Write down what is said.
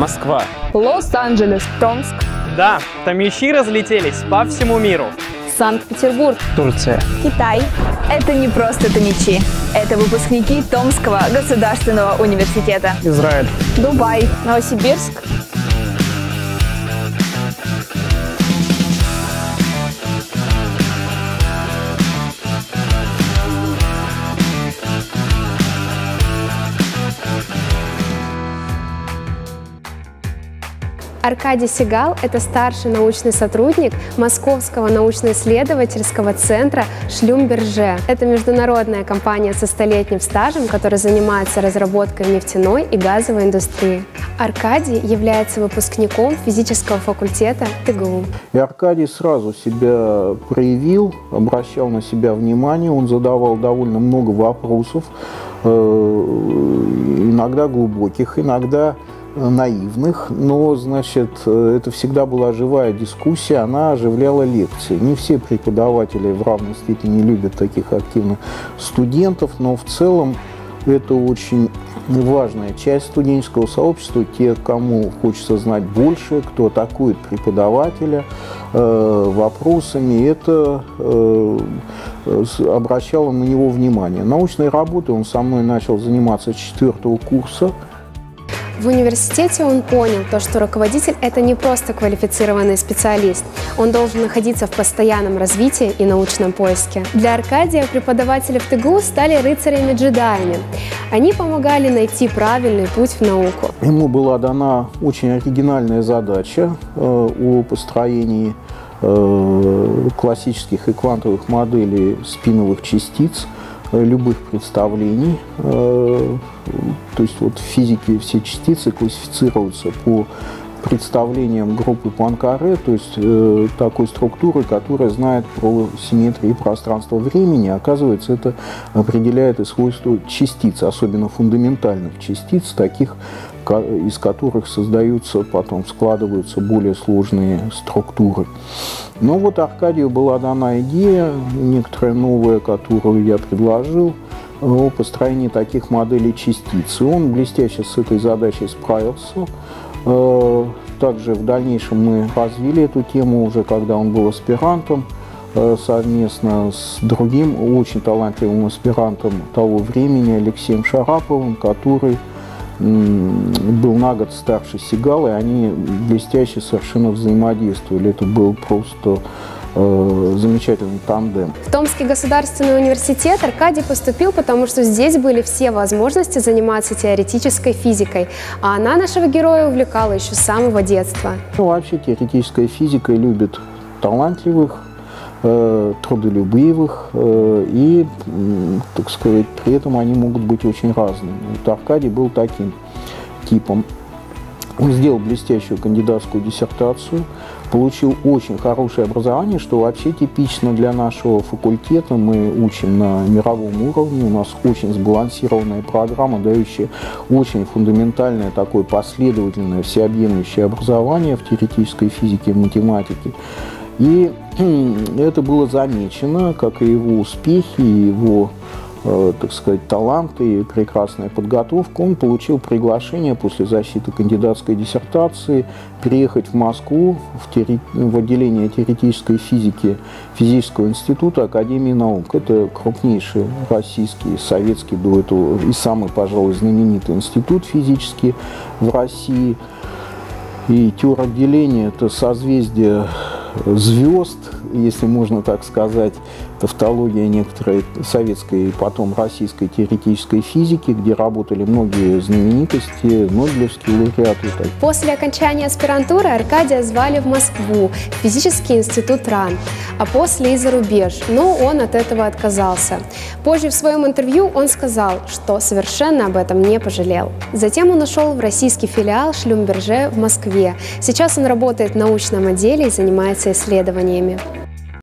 Москва. Лос-Анджелес. Томск. Да, томичи разлетелись по всему миру. Санкт-Петербург. Турция. Китай. Это не просто томичи. Это выпускники Томского государственного университета. Израиль. Дубай. Новосибирск. Аркадий Сигал – это старший научный сотрудник Московского научно-исследовательского центра Шлюмберже. Это международная компания со столетним стажем, которая занимается разработкой нефтяной и газовой индустрии. Аркадий является выпускником физического факультета ТГУ. И Аркадий сразу себя проявил, обращал на себя внимание, он задавал довольно много вопросов, э, иногда глубоких, иногда наивных, но, значит, это всегда была живая дискуссия, она оживляла лекции. Не все преподаватели в равной степени любят таких активных студентов, но в целом это очень важная часть студенческого сообщества, те, кому хочется знать больше, кто атакует преподавателя э, вопросами, это э, обращало на него внимание. Научной работой он со мной начал заниматься с четвертого курса – в университете он понял то, что руководитель – это не просто квалифицированный специалист. Он должен находиться в постоянном развитии и научном поиске. Для Аркадия преподаватели в ТГУ стали рыцарями-джедаями. Они помогали найти правильный путь в науку. Ему была дана очень оригинальная задача э, о построении э, классических и квантовых моделей спиновых частиц – любых представлений. Э, то есть вот в физике все частицы классифицируются по представлениям группы Пуанкаре, то есть э, такой структуры, которая знает про симметрии пространства-времени. Оказывается, это определяет и свойства частиц, особенно фундаментальных частиц, таких из которых создаются, потом складываются более сложные структуры. Но вот Аркадию была дана идея, некоторая новая, которую я предложил, о построении таких моделей частиц. И он блестяще с этой задачей справился. Э, также в дальнейшем мы развили эту тему уже, когда он был аспирантом, э, совместно с другим очень талантливым аспирантом того времени Алексеем Шараповым, который был на год старше Сигала, и они блестяще совершенно взаимодействовали. Это был просто э, замечательный тандем. В Томский государственный университет Аркадий поступил, потому что здесь были все возможности заниматься теоретической физикой, а она нашего героя увлекала еще с самого детства. Ну, вообще теоретическая физика любит талантливых, трудолюбивых, э, и, так сказать, при этом они могут быть очень разными. Вот Аркадий был таким типом. Он сделал блестящую кандидатскую диссертацию, получил очень хорошее образование, что вообще типично для нашего факультета. Мы учим на мировом уровне, у нас очень сбалансированная программа, дающая очень фундаментальное такое последовательное, всеобъемлющее образование в теоретической физике и математике. И это было замечено, как и его успехи, его, э, так сказать, таланты и прекрасная подготовка. Он получил приглашение после защиты кандидатской диссертации приехать в Москву в, теори... в отделение теоретической физики Физического института Академии наук. Это крупнейший российский, советский до этого и самый, пожалуй, знаменитый институт физический в России. И тюр-отделение – это созвездие звезд, если можно так сказать, тавтология некоторой советской и потом российской теоретической физики, где работали многие знаменитости, Нобелевские лауреаты. После окончания аспирантуры Аркадия звали в Москву, в физический институт РАН, а после и за рубеж, но он от этого отказался. Позже в своем интервью он сказал, что совершенно об этом не пожалел. Затем он ушел в российский филиал Шлюмберже в Москве. Сейчас он работает в научном отделе и исследованиями.